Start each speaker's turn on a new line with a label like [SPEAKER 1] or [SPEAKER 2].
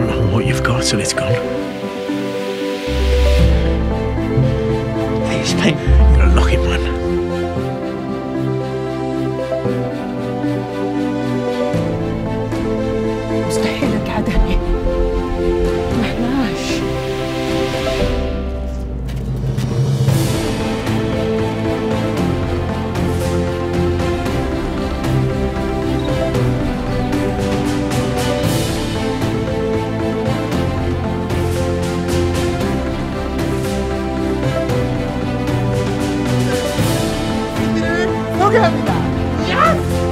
[SPEAKER 1] not know what you've got till it's gone.
[SPEAKER 2] Please, mate.
[SPEAKER 1] You're a lucky man.
[SPEAKER 3] 소개합니다. Yes!